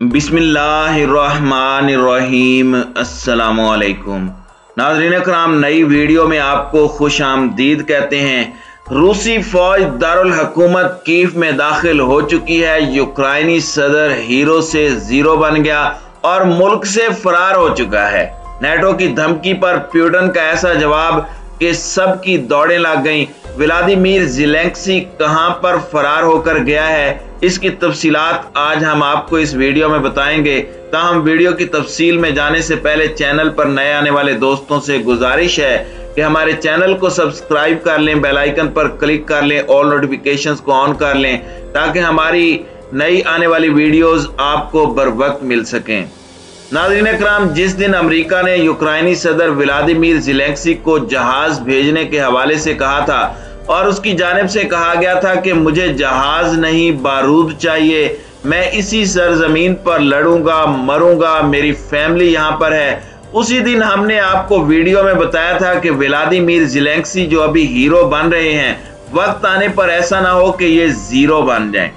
बिस्मिल्लाहिर्रहमानिर्रहीम। अस्सलामुअलैकुम। नाजरीन कराम नई वीडियो में आपको खुश आमदीद कहते हैं, रूसी फौज दारुल हकूमत कीफ में दाखिल हो चुकी है। यूक्राइनी सदर हीरो से ज़ीरो बन गया और मुल्क से फरार हो चुका है। नेटो की धमकी पर प्यूटन का ऐसा जवाब कि सब की दौड़ें लग गईं। व्लादिमीर जिलेंक्सी कहाँ पर फरार होकर गया है, इसकी तफसीलात आज हम आपको इस वीडियो में बताएँगे। ताहम वीडियो की तफसील में जाने से पहले चैनल पर नए आने वाले दोस्तों से गुजारिश है कि हमारे चैनल को सब्सक्राइब कर लें, बेल आइकन पर क्लिक कर लें, ऑल नोटिफिकेशंस को ऑन कर लें, ताकि हमारी नई आने वाली वीडियोस आपको बर वक्त मिल सकें। नाजरीन कराम जिस दिन अमेरिका ने यूक्राइनी सदर व्लादिमीर जिलेंसी को जहाज़ भेजने के हवाले से कहा था और उसकी जानब से कहा गया था कि मुझे जहाज़ नहीं, बारूद चाहिए। मैं इसी सरजमीन पर लड़ूँगा, मरूँगा, मेरी फैमिली यहाँ पर है। उसी दिन हमने आपको वीडियो में बताया था कि व्लादिमीर जिलेंसी जो अभी हीरो बन रहे हैं, वक्त आने पर ऐसा ना हो कि ये ज़ीरो बन जाए।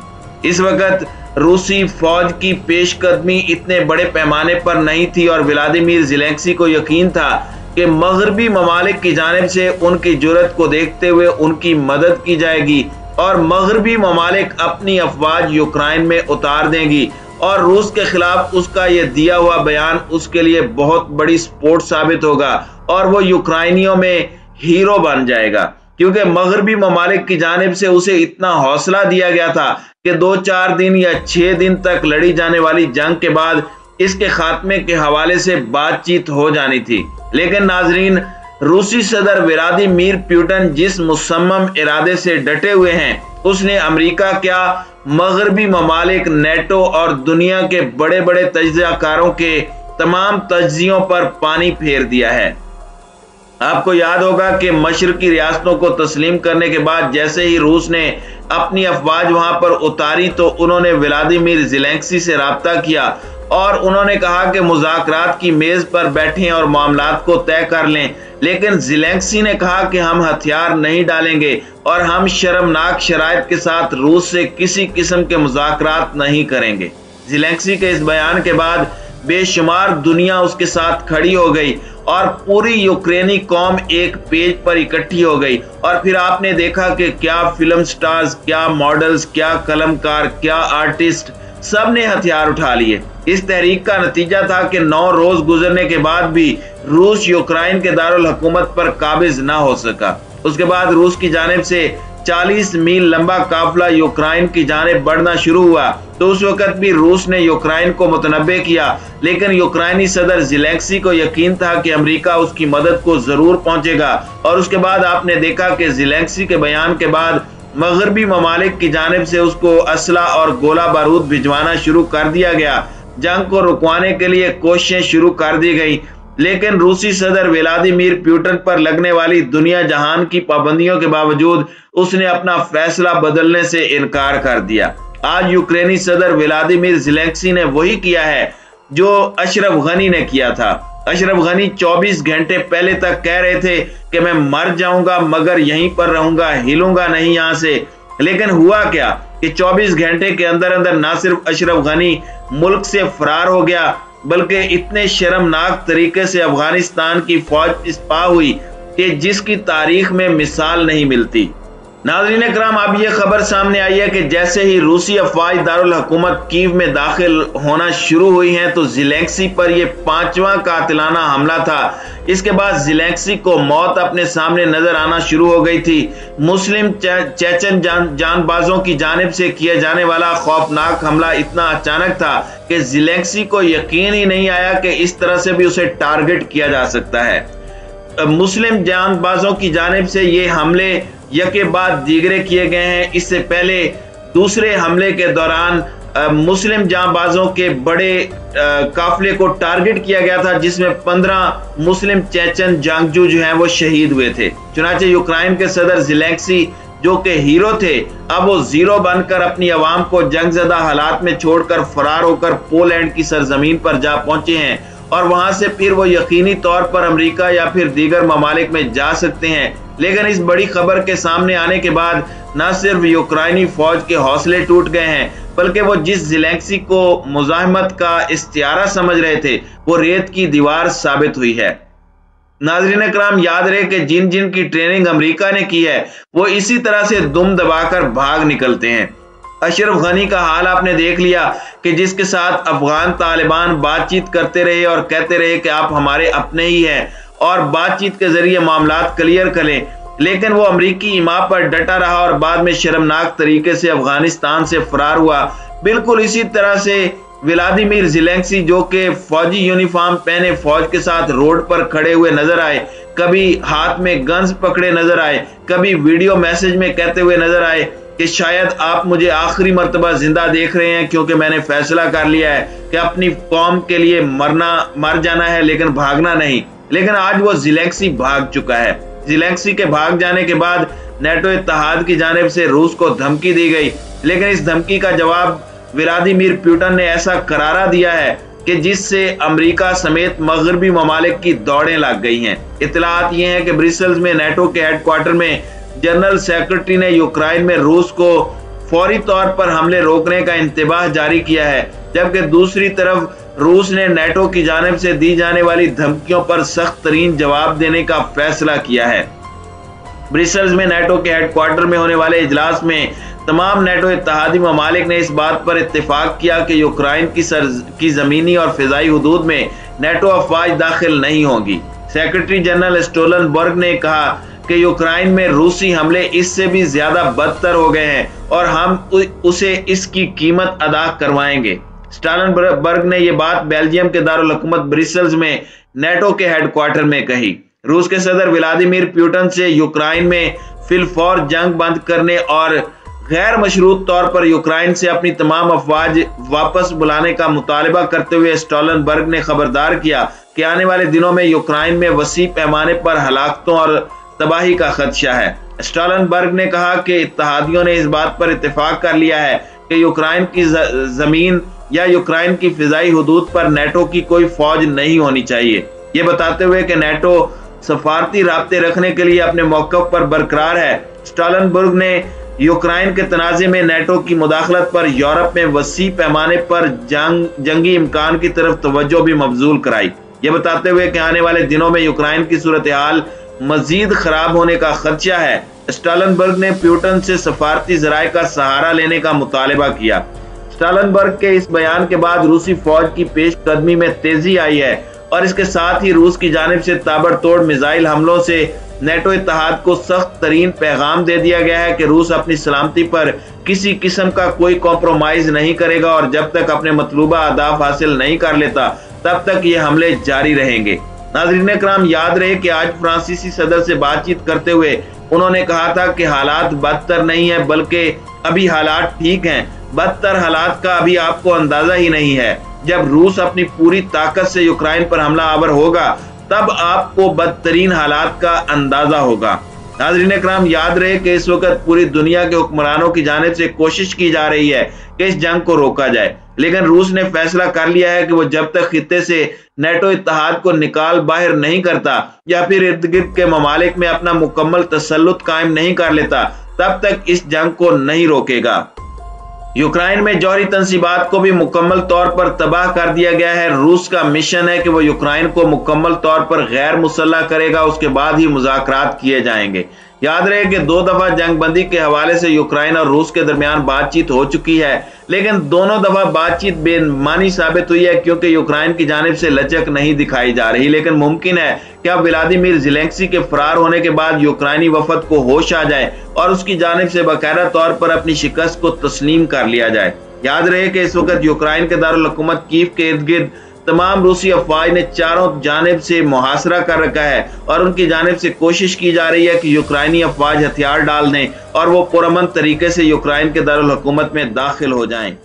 इस वक्त रूसी फौज की पेशकदमी इतने बड़े पैमाने पर नहीं थी और व्लादिमीर जिलेंसी को यकीन था कि मगरबी ममालिक की जानब से उनकी ज़रूरत को देखते हुए उनकी मदद की जाएगी और मगरबी ममालिक अपनी अफवाज यूक्राइन में उतार देंगी और रूस के खिलाफ उसका यह दिया हुआ बयान उसके लिए बहुत बड़ी सपोर्ट साबित होगा और वो यूक्राइनियों में हीरो बन जाएगा। क्योंकि मगरबी ममालिक की जानब से उसे इतना हौसला दिया गया था कि दो चार दिन या छह दिन तक लड़ी जाने वाली जंग के बाद इसके खात्मे के हवाले से बातचीत हो जानी थी। लेकिन नाजरीन, रूसी सदर विरादी मीर प्यूटन जिस मुसम्म इरादे से डटे हुए हैं, उसने अमरीका क्या मगरबी ममालिक नेटो और दुनिया के बड़े बड़े तजियाकारों के तमाम तजियों पर पानी फेर दिया है। आपको याद होगा कि मशरकी रियासतों को तस्लीम करने के बाद जैसे ही रूस ने अपनी अफवाज वहाँ पर उतारी तो उन्होंने व्लादिमीर जिलेंक्सी से रबता किया और उन्होंने कहा कि मुजाकरात की मेज पर बैठें और मामला को तय कर लें। लेकिन जिलेंसी ने कहा कि हम हथियार नहीं डालेंगे और हम शर्मनाक शराय के साथ रूस से किसी किस्म के मुजाकरात नहीं करेंगे। जिलेंसी के इस बयान के बाद बेशुमार दुनिया उसके साथ खड़ी हो गई और पूरी यूक्रेनी कौम एक पेज पर इकट्ठी हो गई। और फिर आपने देखा कि क्या फ़िल्म स्टार्स, क्या मॉडल्स, क्या कलमकार, क्या आर्टिस्ट सबने हथियार उठा लिए। इस तहरीक का नतीजा था कि नौ रोज गुजरने के बाद भी रूस यूक्राइन के दारुल हुकूमत पर काबिज न हो सका। उसके बाद रूस की जानब से 40 मील लंबा काफिला यूक्राइन की जानब बढ़ना शुरू हुआ। तो उस वक्त भी रूस ने यूक्राइन को मुतनबे किया, लेकिन यूक्राइनी सदर जिलेक्सी को यकीन था कि अमेरिका उसकी मदद को ज़रूर पहुंचेगा। और उसके बाद आपने देखा कि जिलेक्सी के बयान के बाद मगरबी ममालिक की जानब से उसको असला और गोला बारूद भिजवाना शुरू कर दिया गया। जंग को रुकवाने के लिए कोशिशें शुरू कर दी गई, लेकिन रूसी सदर व्लादिमीर प्यूटन पर लगने वाली दुनिया जहान की पाबंदियों के बावजूद उसने अपना फैसला बदलने से इनकार कर दिया। आज यूक्रेनी सदर व्लादिमीर जिलेक्सी ने वही किया है, जो अशरफ गनी ने किया था। अशरफ गनी 24 घंटे पहले तक कह रहे थे कि मैं मर जाऊँगा, मगर यहीं पर रहूँगा, हिलूँगा नहीं यहाँ से। लेकिन हुआ क्या कि 24 घंटे के अंदर अंदर ना सिर्फ़ अशरफ गनी मुल्क से फरार हो गया, बल्कि इतने शर्मनाक तरीके से अफ़गानिस्तान की फौज इस्पा हुई कि जिसकी तारीख में मिसाल नहीं मिलती। नाजरीन कराम अब यह खबर सामने आई है कि जैसे ही रूसी अफवाज दारुल हुकूमत कीव में दाखिल होना शुरू हुई हैं तो जिलेक्सी पर यह पांचवा कातिलाना हमला था। इसके बाद जिलेक्सी को मौत अपने सामने नज़र आना शुरू हो गई थी। मुस्लिम चेचन जान, जानबाजों की जानब से किया जाने वाला खौफनाक हमला इतना अचानक था कि जिलेक्सी को यकीन ही नहीं आया कि इस तरह से भी उसे टारगेट किया जा सकता है। मुस्लिम जानबाजों की जानब से ये हमले यके बाद दीगरे किए गए हैं। इससे पहले दूसरे हमले के दौरान मुस्लिम जहांबाजों के बड़े काफिले को टारगेट किया गया था, जिसमें पंद्रह मुस्लिम चैचन जांगजू जो हैं वो शहीद हुए थे। चुनाचे यूक्राइन के सदर जिलेक्सी जो के हीरो थे, अब वो ज़ीरो बनकर अपनी आवाम को जंगजदा हालात में छोड़कर फरार होकर पोलैंड की सरजमीन पर जा पहुँचे हैं और वहाँ से फिर वो यकीनी तौर पर अमेरिका या फिर दीगर ममालिक में जा सकते हैं। लेकिन इस बड़ी खबर के सामने आने के बाद न सिर्फ़ यूक्राइनी फौज के हौसले टूट गए हैं, बल्कि वो जिस जिलेंसी को मुजाहमत का इस्तारा समझ रहे थे, वो रेत की दीवार साबित हुई है। नाजरीन कराम याद रहे कि जिन जिन की ट्रेनिंग अमेरिका ने की है, वो इसी तरह से दुम दबाकर भाग निकलते हैं। अशरफ गनी का हाल आपने देख लिया कि जिसके साथ अफगान तालिबान बातचीत करते रहे और कहते रहे कि आप हमारे अपने ही हैं और बातचीत के ज़रिए मामला क्लियर करें। लेकिन वो अमरीकी इमा पर डटा रहा और बाद में शर्मनाक तरीके से अफ़गानिस्तान से फरार हुआ। बिल्कुल इसी तरह से व्लादिमीर जिलेंसी जो कि फौजी यूनिफॉर्म पहने फौज के साथ रोड पर खड़े हुए नज़र आए, कभी हाथ में गन्स पकड़े नज़र आए, कभी वीडियो मैसेज में कहते हुए नज़र आए कि शायद आप मुझे आखिरी मरतबा ज़िंदा देख रहे हैं क्योंकि मैंने फैसला कर लिया है कि अपनी कौम के लिए मरना, मर जाना है, लेकिन भागना नहीं। लेकिन आज वो जिलेक्सी भाग चुका है। जिलेक्सी के भाग जाने के बाद नेटो इतिहाद की जानब से रूस को धमकी दी गई। लेकिन इस धमकी का जवाब व्लादिमीर प्यूटन ने ऐसा करारा दिया है कि जिससे अमेरिका समेत मगरबी ममालिक की दौड़ें लग गई हैं। इतलात ये हैं कि ब्रिसल्स में नेटो के हेडक्वार्टर में जनरल सेक्रेटरी ने यूक्राइन में रूस को फौरी तौर पर हमले रोकने का इंतबाह जारी किया है। जबकि दूसरी तरफ़ रूस ने नेटो की जानब से दी जाने वाली धमकियों पर सख्त तरीन जवाब देने का फैसला किया है। ब्रिसल्स में नेटो के हेडक्वार्टर में होने वाले इजलास में तमाम नेटो इतिहादी ममालिक ने इस बात पर इतफाक किया कि यूक्राइन की सर, की ज़मीनी और फिजाई हदूद में नेटो अफवाज दाखिल नहीं होगी। सेक्रेटरी जनरल स्टोलन बर्ग ने कहा कि यूक्राइन में रूसी हमले इससे भी ज़्यादा बदतर हो गए हैं और हम उसे इसकी कीमत अदा करवाएँगे। स्टालन बर्ग ने यह बात बेल्जियम के दारुल हुकूमत ब्रिसल्स में नेटो के हेडक्वार्टर में कही। रूस के सदर व्लादिमीर प्यूटन से यूक्राइन में फिलफौर जंग बंद करने और गैर मशरूत तौर पर यूक्राइन से अपनी तमाम अफवाज वापस बुलाने का मुतालबा करते हुए स्टॉलनबर्ग ने खबरदार किया कि आने वाले दिनों में यूक्राइन में वसी पैमाने पर हलाकतों और तबाही का खदशा है। स्टॉलनबर्ग ने कहा कि इतिहादियों ने इस बात पर इतफाक कर लिया है कि यूक्राइन की ज़मीन या यूक्राइन की फिजाई हदूद पर नेटो की कोई फौज नहीं होनी चाहिए। ये बताते हुए कि नेटो सफारती रबते रखने के लिए अपने मौक़ पर बरकरार है। स्टालनबर्ग ने यूक्राइन के तनाज़े में नेटो की मुदाखलत पर यूरोप में वसी पैमाने पर जंग, जंगी इम्कान की तरफ़ तवज्जो भी मबजूल कराई। ये बताते हुए कि आने वाले दिनों में यूक्राइन की सूरत हाल मजीद खराब होने का खदशा है। स्टालनबर्ग ने प्यूटन से सफारती जराये का सहारा लेने का मुतालबा किया। स्टालनबर्ग के इस बयान के बाद रूसी फौज की पेश कदमी में तेज़ी आई है और इसके साथ ही रूस की जानब से ताबड़तोड़ मिसाइल हमलों से नेटो इतिहाद को सख्त तरीन पैगाम दे दिया गया है कि रूस अपनी सलामती पर किसी किस्म का कोई कॉम्प्रोमाइज नहीं करेगा और जब तक अपने मतलूबा अहदाफ हासिल नहीं कर लेता, तब तक ये हमले जारी रहेंगे। नाजरीन कराम याद रहे कि आज फ्रांसीसी सदर से बातचीत करते हुए उन्होंने कहा था कि हालात बदतर नहीं है, बल्कि अभी हालात ठीक हैं। बदतर हालात का अभी आपको अंदाज़ा ही नहीं है। जब रूस अपनी पूरी ताकत से यूक्राइन पर हमला आवर होगा, तब आपको बदतरीन हालात का अंदाज़ा होगा। नाजरीन कराम याद रहे कि इस वक्त पूरी दुनिया के हुक्मरानों की जानब से कोशिश की जा रही है कि इस जंग को रोका जाए। लेकिन रूस ने फैसला कर लिया है कि वो जब तक खत्े से नेटो इतिहाद को निकाल बाहर नहीं करता या फिर इर्द गिर्द के ममालिक में अपना मुकम्मल तसलुत कायम नहीं कर लेता, तब तक इस जंग को नहीं रोकेगा। यूक्राइन में जौहरी तनसीबात को भी मुकम्मल तौर पर तबाह कर दिया गया है। रूस का मिशन है कि वो यूक्रेन को मुकम्मल तौर पर गैर मुसल्ला करेगा, उसके बाद ही मुजाकर किए जाएँगे। याद रहे कि दो दफ़ा जंगबंदी के हवाले से यूक्राइन और रूस के दरमियान बातचीत हो चुकी है, लेकिन दोनों दफ़ा बातचीत बेमानी साबित हुई है क्योंकि यूक्राइन की जानब से लचक नहीं दिखाई जा रही। लेकिन मुमकिन है कि अब व्लादिमिर जिलेंसी के फरार होने के बाद यूक्राइनी वफद को होश आ जाए और उसकी जानब से बाकायदा तौर पर अपनी शिकस्त को तस्लीम कर लिया जाए। याद रहे कि इस वक्त यूक्राइन के दारकूमत कीफ के इर्द गिर्द तमाम रूसी अफवाज ने चारों जानब से मुहासरा कर रखा है और उनकी जानब से कोशिश की जा रही है कि यूक्राइनी अफवाज हथियार डाल दें और वो पुरमन तरीके से यूक्राइन के दारकूमत में दाखिल हो जाएँ।